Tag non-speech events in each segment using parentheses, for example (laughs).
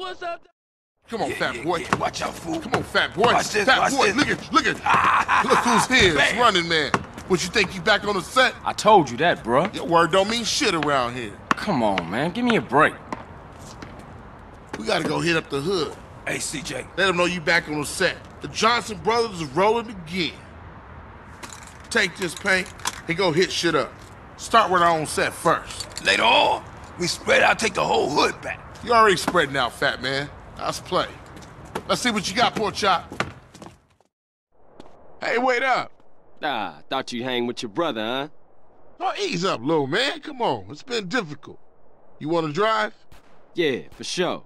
What's up? Come on, Yeah, fat yeah, boy. yeah. Watch out, fool. Come on, fat boy. Watch this, fat watch boy. this. Look at, look at. (laughs) look who's here. It's running man. What you think you back on the set? I told you that, bruh. Your word don't mean shit around here. Come on, man. Give me a break. We gotta go hit up the hood. Hey, CJ. Let them know you back on the set. The Johnson brothers is rolling again. Take this paint and go hit shit up. Start with our own set first. Later on, we spread out, take the whole hood back. You already spreading out, fat man. Let's play. Let's see what you got, poor chop. Hey, wait up. Ah, thought you'd hang with your brother, huh? Oh, ease up, little man. Come on. It's been difficult. You want to drive? Yeah, for sure.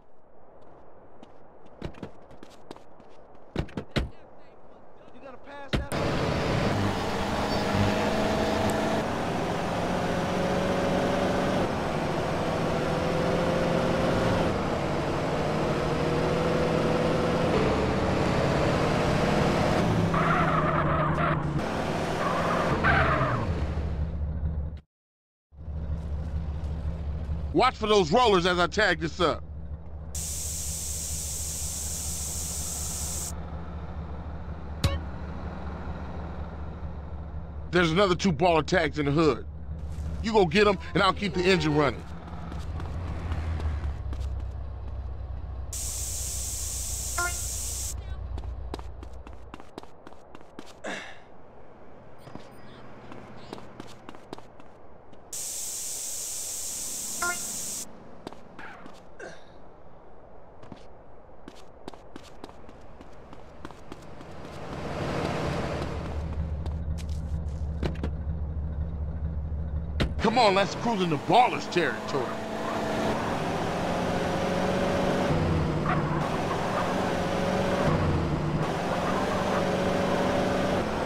Watch for those rollers as I tag this up. There's another two Ballas tags in the hood. You go get them, and I'll keep the engine running. Come on, let's cruise into Ballas territory.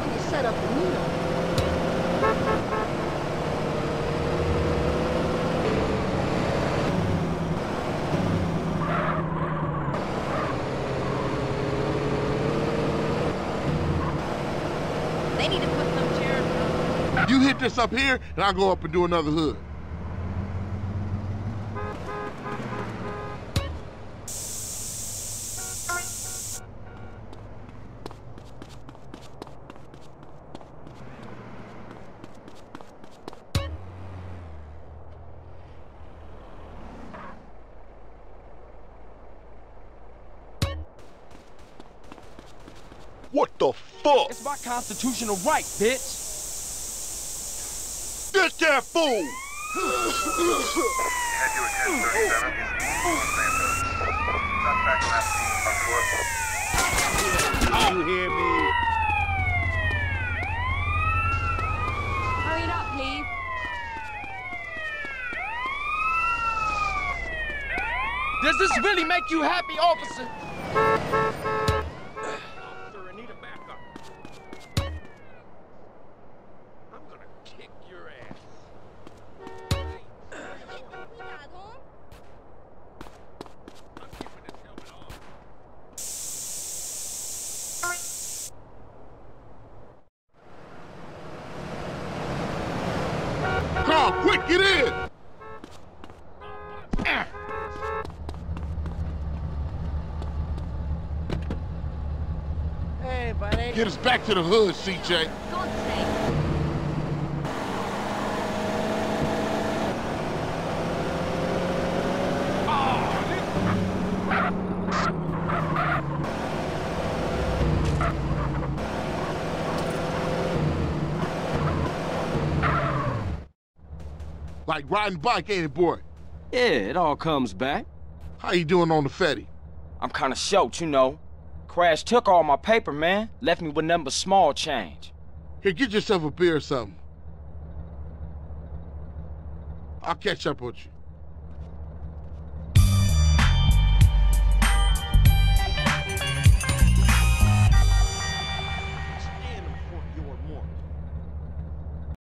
You set up the meter. They need to put some chairs You hit this up here, and I'll go up and do another hood. What the fuck? It's my constitutional right, bitch. Get that fool! Head to a 1037. Suspect last seen on foot. You hear me? Hurry it up, Cleve. Does this really make you happy, officer? Officer, Anita, back up. I'm gonna kick your ass. I'm keeping this helmet on. Carl, quick, get in! Hey, buddy. Get us back to the hood, CJ. Like riding bike, ain't it, boy? Yeah, it all comes back. How you doing on the Fetty? I'm kinda short, you know. Crash took all my paper, man. Left me with nothing but small change. Here, get yourself a beer or something. I'll catch up with you.